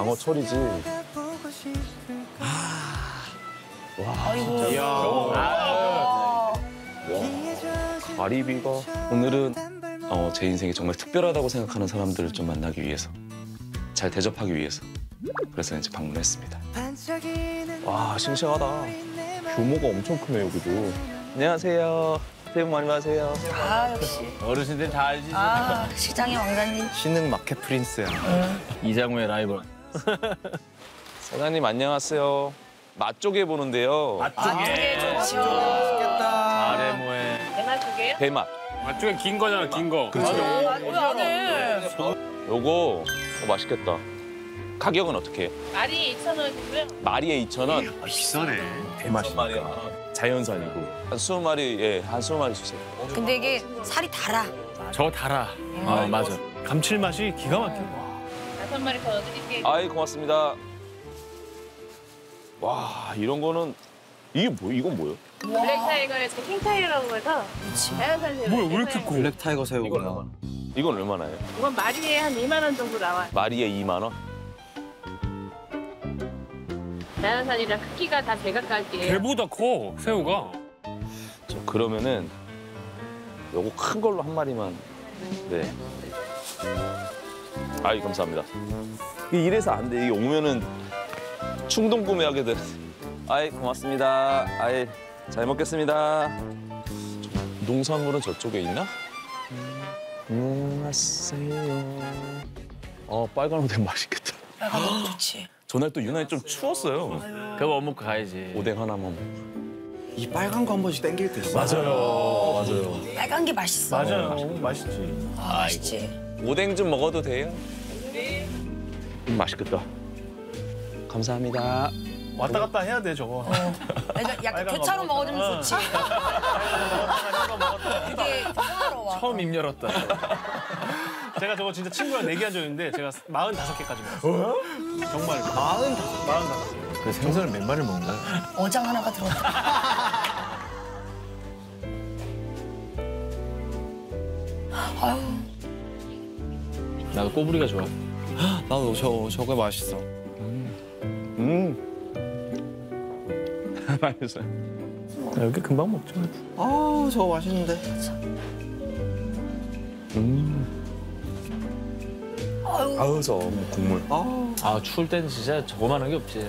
방어 철이지. 아이고. 가리비가 오늘은 어, 제 인생에 정말 특별하다고 생각하는 사람들을 좀 만나기 위해서 잘 대접하기 위해서 그래서 이제 방문했습니다. 와 싱싱하다. 규모가 엄청 크네 여기도. 안녕하세요. 새해 복 많이 받으세요. 아 역시. 어르신들 다 알지. 아 시장의 왕자님. 신흥 마켓 프린스야. 이장우의 라이벌. 사장님 안녕하세요. 맛조개 보는데요. 쪽에 좋죠. 아래 뭐해. 대맛. 맛쪽에 긴 거잖아, 긴 거. 왜안 해? 요거 어, 맛있겠다. 가격은 어떻게 해요? 말이 2,000원이고요. 마리에 2,000원. 비싸네. 대맛이. 자연산이고. 한 20마리, 예, 한 20마리 주세요. 근데 이게 살이 달아. 저 달아. 아 맞아. 감칠맛이 기가 막혀. 다섯 마리 더 넣어드릴게요. 아이, 고맙습니다. 와, 이런 거는 이게 뭐, 이건 뭐예요? black tiger에서 king tiger라고 해서 자연산 새우. 뭐야, 왜 이렇게 커? black tiger 새우구나. 이건 얼마나요? 이건 마리에 한 2만 원 정도 나와요. 마리에 2만 원? 자연산이랑 크기가 다 제각각이에요. 게보다 커, 새우가. 저 그러면은 요거 큰 걸로 한 마리만. 네. 아이, 감사합니다. 이래서 안 돼. 이게 오면은 충동 구매하게 돼. 아이, 고맙습니다. 아이, 잘 먹겠습니다. 농산물은 저쪽에 있나? 안녕하세요. 어, 빨간 오뎅 맛있겠다. 너무 좋지. 전날 또 유난히 좀 추웠어요. 그거 못 먹고 가야지. 오뎅 하나만. 이 빨간 거 한 번씩 땡길 때 있어. 맞아요. 맞아요. 빨간 게 맛있어. 맞아요. 맛있지. 아, 맛있지. 오뎅 좀 먹어도 돼요? 음, 맛있겠다. 감사합니다. 왔다 갔다 해야 돼 저거. 그러니까 약간 교차로. 먹어주면 좋지. 되게 평화로워. 처음 입 열었다. 제가 저거 진짜 친구랑 내기한 적 있는데 제가 45개까지 먹었어요. 정말 45. 45개. 그 생선을 몇 마리를 먹는 거야? 어장 하나가 들어왔다. 아유, 나도 꼬부리가 좋아. 나도 저 저거 맛있어. 음. 맛있어요. 이렇게 금방 먹죠. 아 저거 맛있는데. 음. 아우, 저 국물. 아아 추울 때는 진짜 저거만한 게 없지.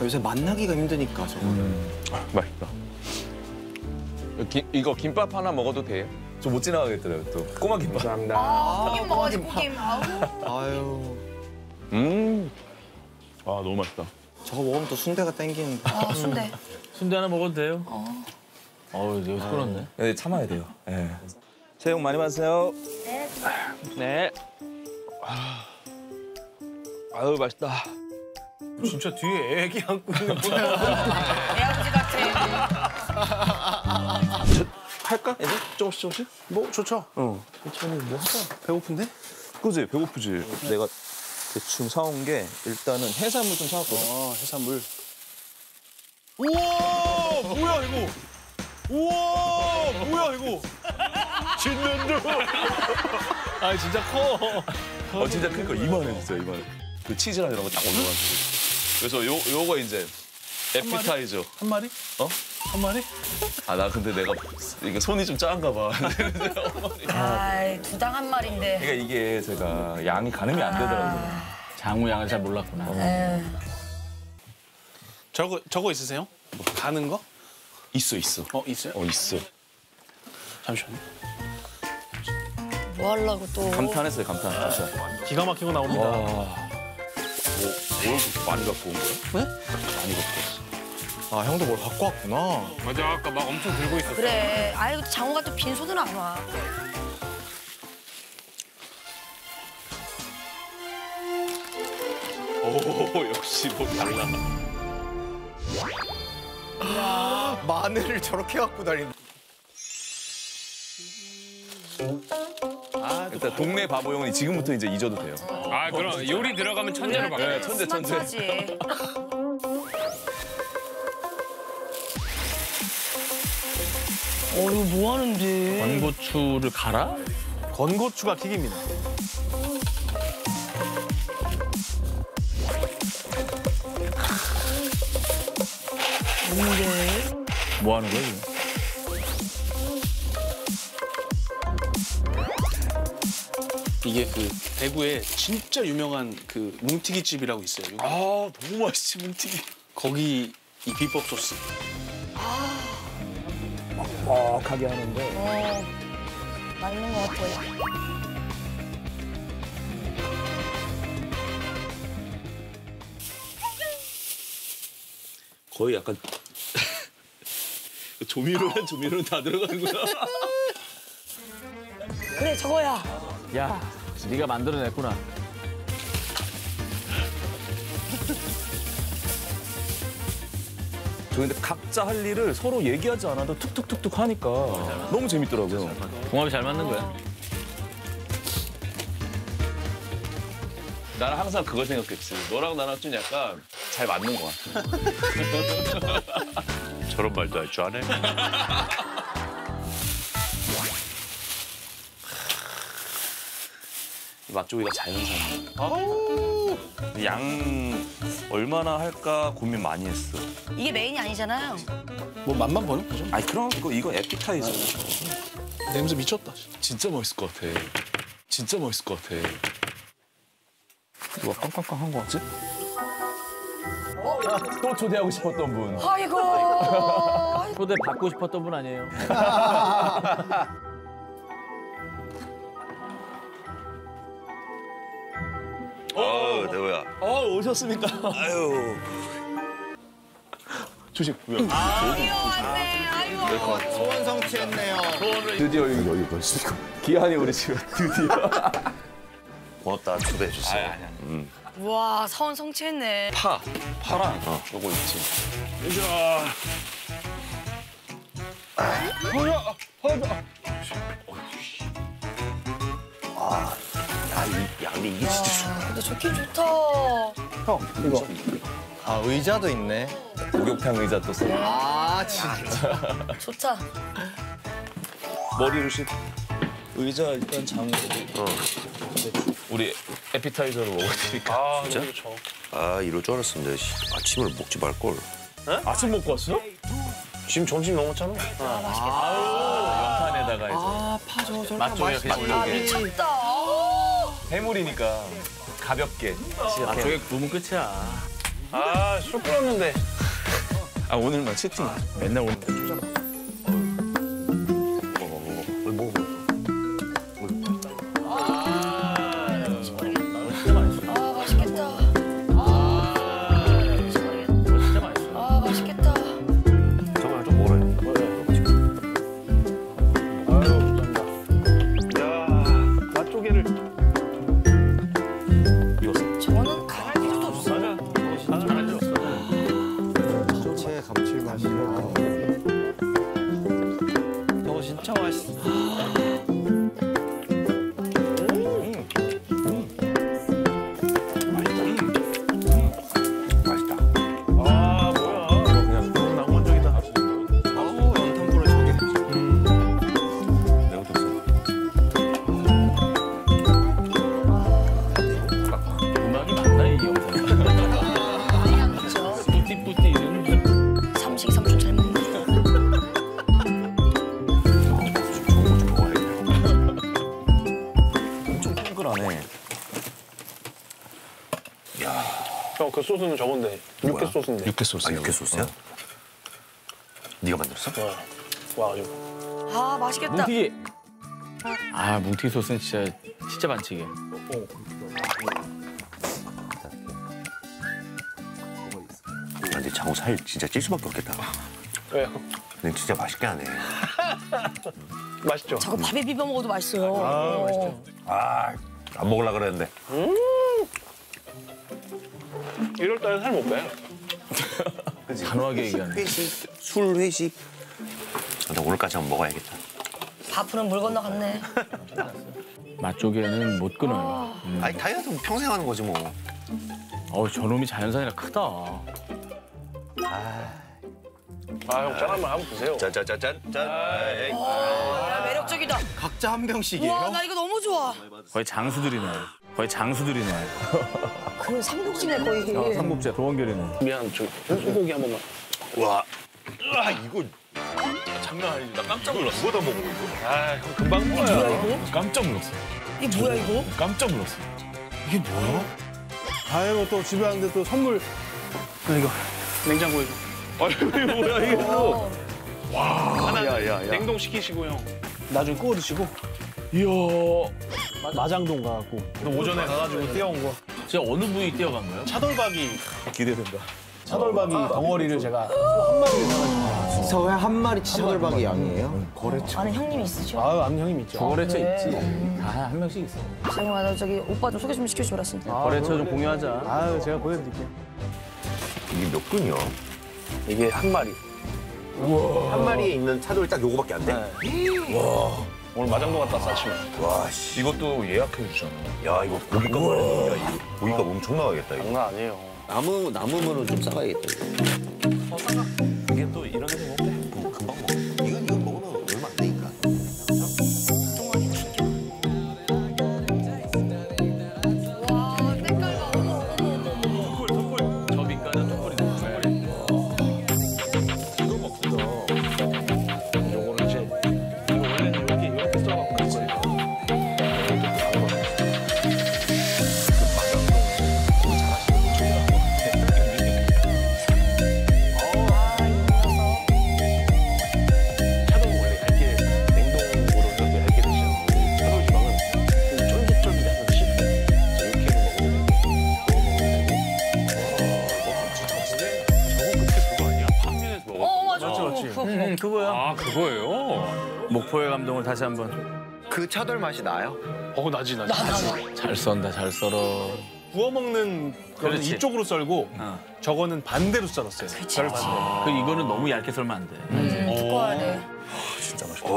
요새 만나기가 힘드니까 저거. 맛있다. 기, 이거 김밥 하나 먹어도 돼요? 저못 지나가겠더라고요, 또. 꼬마 김밥. 감사합니다. 아, 먹어야지. 아우. 아유 음. 아, 너무 맛있다. 저거 먹으면 또 순대가 땡기는데. 아, 순대. 순대 하나 먹어도 돼요? 어. 어우 여기서 끊었네. 네, 참아야 돼요. 네. 새해 복 많이 받으세요. 네. 네. 아. 아유, 맛있다. 진짜 뒤에 애기 안고 있는 거. 내 아버지 같아. 할까? 이제? 조금씩 조금씩? 뭐 좋죠. 어. 천천히 뭐 하자. 배고픈데? 그지? 배고프지? 내가 대충 사온 게 일단은 해산물 좀 사왔거든. 아 해산물. 우와 뭐야 이거? 우와 뭐야 이거? 진면조. 아 진짜 커. 어, 진짜 크니까 이만해, 진짜 이만해. 그 치즈랑 이런 거 딱 올려가지고. 그래서 요, 요거 이제 에피타이저. 한 마리? 어? 한 마리? 아, 나 근데 내가 이게 손이 좀 작은가 봐. 아이, 두당 한 마리인데. 그러니까 이게 제가 양이 가늠이 안 되더라고요. 장우 양을 잘 몰랐구나. 에휴. 저거 저거 있으세요? 뭐 가는 거? 있어, 있어. 어 있어요? 어, 있어. 잠시만요. 뭐 하려고 또. 감탄했어요, 감탄. 진짜. 기가 막히고 나옵니다. 와. 뭐, 뭘 많이 갖고 온 거야? 네? 많이 갖고 왔어. 아 형도 뭘 갖고 왔구나. 맞아, 아까 막 엄청 들고 있었어. 그래. 아이고, 장호가 또 빈손으로 안 와. 오, 역시 뭐 달라. 마늘을 저렇게 갖고 다니는. 일단 동네 바보용은 지금부터 이제 잊어도 돼요. 아, 그럼 요리 들어가면 천재로 바뀌어. 네, 천재, 천재. 스마트하지. 어, 이거 뭐 하는데? 건고추를 갈아? 건고추가 킥입니다. 뭔데? 뭐 하는 거야, 지금? 이게 그 대구에 진짜 유명한 그 뭉티기 집이라고 있어요. 여기. 아, 너무 맛있지, 뭉티기. 거기 이 비법 소스. 뻑하게 하는데. 어, 맞는 것 같아. 거의 약간 조미료란 조미료는 다 들어가는구나. 그래, 저거야. 야, 네가 만들어냈구나. 저 근데 각자 할 일을 서로 얘기하지 않아도 툭툭툭툭 하니까 너무 재밌더라고요. 궁합이 잘 맞는 거야. 나는 항상 그걸 생각했지. 너랑 나랑 좀 약간 잘 맞는 것 같아. 저런 말도 할 줄 아네. 맛조개가 자연산. 양 얼마나 할까 고민 많이 했어. 이게 메인이 아니잖아요. 뭐 맛만 보는 거죠? 아니 그럼 이거 이거 에피타이저. 냄새 미쳤다. 진짜 멋있을 것 같아. 진짜 멋있을 것 같아. 누가 깡깡깡 한 거 같지? 또 초대하고 싶었던 분. 아이고. 초대 받고 싶었던 분 아니에요? 어, 대호야. 어 오셨습니까? 아유. 조식 구경. 왔네. 아이고. 소원 성취했네요. 드디어 여기 여기 벌써 기한이 우리 집에 드디어. 고맙다, 초대해줘서. 아니 아니. 와, 서원 성취했네. 파 파랑 요거 있지. 아, 이 양이 이게 진짜 좋아. 근데 좋긴 좋다. 아 의자도 있네. 목욕탕 의자 또 써. 아 진짜. 좋다. 머리로 씻. 의자 일단 장으로. 어. 우리 에피타이저로 먹을 테니까. 아, 진짜? 좋죠. 아, 이럴 줄 알았습니다. 씨. 아침을 먹지 말걸. 아침 먹고 왔어? 지금 점심 넘었잖아. 연탄에다가 이제. 아 파저 저렇게 맛조개 맛있다. 그냥 아. 미쳤다. 아. 해물이니까 가볍게. 아, 저게 구우면 끝이야. 아, 술 끓였는데. 아 오늘만 채팅. 맨날 오는 형, 그 소스는 저건데. 육회? 소스인데. 육회 소스. 아, 육회 소스야? 네가 만들었어? 와, 와가지고. 아, 맛있겠다. 뭉티기. 아, 뭉티기 소스는 진짜, 진짜 반칙이야. 아, 근데 장호 살 진짜 찔 수밖에 없겠다. 왜요? 근데 진짜 맛있게 하네. 맛있죠? 저거 밥에 비벼 먹어도 맛있어요. 아, 맛있죠. 아, 안 먹으려 그랬는데. 이럴 때는 살못 빼요. 단호하게 얘기하네. 회식, 술 회식. 나 오늘까지 한번 먹어야겠다. 밥풀은 물 건너갔네. 맛조개는 못 끊어요. 음. 아니, 다이어트 평생 하는 거지 뭐. 어우, 저놈이 자연산이라 크다. 아, 형, 짠 한번 한번 보세요. 짠짠짠짠. 짠. 야, 매력적이다. 각자 한 병씩이에요. 와, 나 이거 너무 좋아. 거의 장수들이네. 거의 장수들이네. 그럼 삼국지네, 거의. 어, 삼국지 조원결이네. 미안, 저 소고기 한 번만. 와, 아 이거 장난 아니지. 나 깜짝 놀랐어. 누가 다 먹어 이거? 아, 형 금방. 뭐야 이거? 깜짝 놀랐어. 이게 뭐야 이거? 깜짝 놀랐어. 아이고 또 집에 왔는데 또 선물. 나 이거 냉장고에 좀. 아니 뭐야 이게 또. 하나 야, 야, 야. 냉동 시키시고 형. 나중에 구워 드시고. 이야. 마장동 가갖고. 오전에 가가지고 떼어온 거. 제가 어느 부위 뛰어간 거예요? 차돌박이. 기대된다. 차돌박이 덩어리를 제가 한 마리를 사가지고. 서해 한 마리 차돌박이 양이에요? 아는 형님이 있으셔? 아유 아는 형님 있죠. 거래처 있지. 다한 명씩 있어. 재영아 나 저기 오빠 좀 소개 좀 시켜주라 진짜. 거래처 좀 공유하자. 아유 제가 보내드릴게요. 이게 몇 근이야? 이게 한 마리. 한 마리에 있는 차돌이 딱 요거밖에 안 돼? 오늘 마장도 갔다 왔어 아침에. 와 씨. 이것도 예약해 주잖아. 야 이거 고기값 야 이거 고기값 엄청 나가겠다 이거. 장난 아니에요. 나무 나무면은 좀 싸가야겠다. 이거. 이게 또 목포의 감동을 다시 한번. 그 차돌 맛이 나요? 어 나지 나지. 잘 썬다, 잘 썰어. 구워 먹는 거는 그렇지. 이쪽으로 썰고 어. 저거는 반대로 썰었어요. 그치. 반대. 그 이거는 너무 얇게 썰면 안 돼. 음, 두꺼워야 돼. 진짜 맛있다.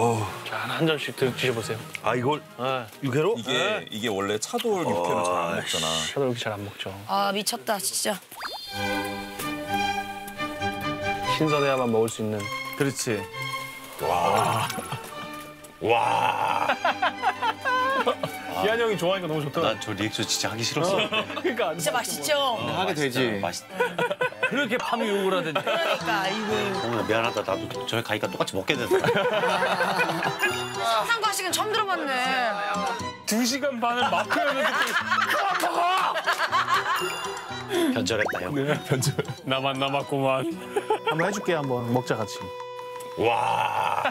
자, 하나 한 점씩 드- 드셔보세요. 아 이걸 아, 육회로? 이게 이게 원래 차돌 육회는 잘 안 먹잖아. 차돌 이렇게 잘안 먹죠. 아 미쳤다 진짜. 신선해야만 먹을 수 있는. 그렇지. 기한 형이 좋아하니까 너무 좋더라. 난저 리액션 진짜 하기 싫었어. 그러니까 진짜 맛있죠? 하게 되지. 맛있. 그렇게 파면 욕을 하더니. 그러니까 이거. 어머나 미안하다. 나도 저희 가니까 똑같이 먹게 되더라. 상상 과식은 처음 들어봤네. 두 시간 반을 마크하면서 변절했다 형. 나만 남았구만. 한번 해줄게 한번 먹자 같이. 와.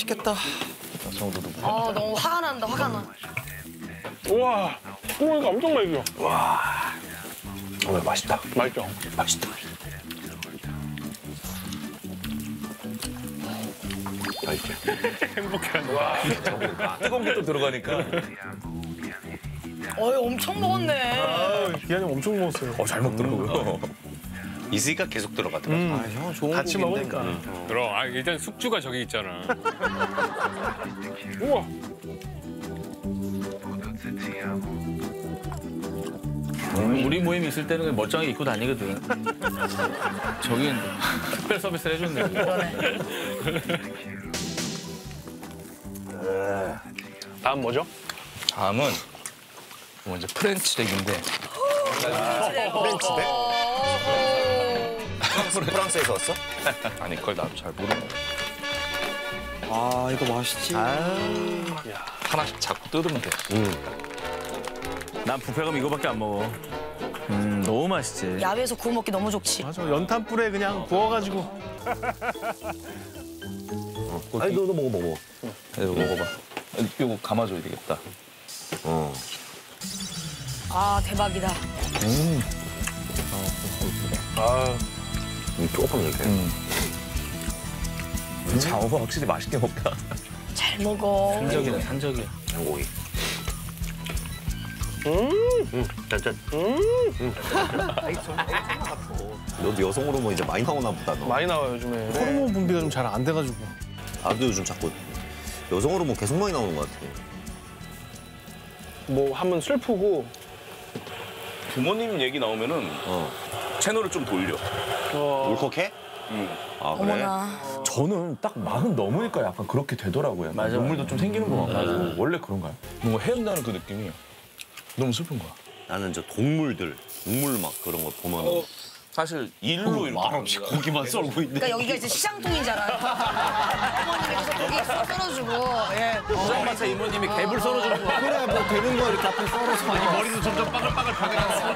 맛있겠다. 정도도 아 너무 화가 난다 화가 나. 우와, 우와 이거 엄청 맛있어. 오늘 맛있다. 맛있죠? 맛있다. 맛있지? 뜨거운 게 또 들어가니까. 어이 엄청 먹었네. 아, 기한 형 엄청 먹었어요. 어, 잘 먹더라고요. 있으니까 계속 들어가더라. 음, 형 좋은 같이. 먹으니까. 그럼 아, 일단 숙주가 저기 있잖아. 우와. 우리 모임 있을 때는 멀쩡하게 입고 다니거든. 저긴 특별 서비스를 해줬네. 다음 뭐죠? 다음은 뭐 이제 French rack인데 프 랑스에서 왔어? 아니 그걸 나도 잘 모르는 거야. 아 이거 맛있지. 하나씩 자꾸 뜯으면 돼. 난 부페 가면 이거밖에 안 먹어. 음, 너무 맛있지. 야외에서 구워 먹기 너무 좋지. 맞아, 연탄불에 그냥 구워가지고. 아니 너도 먹어 먹어. 이거 먹어봐. 이거 감아줘야 되겠다. 어. 아 대박이다. 조금 이렇게. 장어가 확실히 맛있게 먹다. 잘 먹어. 산적이네 산적이야. 양고기. 음. 짠짠. 너도 여성 호르몬 이제 많이 나오나 보다 너. 많이 나와요 요즘에. 호르몬 분비가 좀 잘 안 돼가지고. 나도 요즘 자꾸 여성 호르몬 계속 많이 나오는 것 같아. 뭐 하면 슬프고. 부모님 얘기 나오면은 어. 채널을 좀 돌려. 울컥해? 아 그래? 어머나. 저는 딱 마흔 넘으니까 약간 그렇게 되더라고요. 맞아. 눈물도 좀 생기는 것 같고 원래 그런가요? 뭔가 헤엄나는 그 느낌이 너무 슬픈 거야. 나는 저 동물들, 동물 막 그런 거 보면 사실 일로 이렇게 말없이 고기만 썰고 있네. 그러니까 여기가 이제 시장통인 줄 알아요. 어머님이 계속 고기 썰- 썰어주고. 예. 부장마차 이모님이 개불 썰어주는 거. 그래 뭐 되는 거 이렇게 앞에 썰어서. 머리도 점점 빠글빠글 변해가고.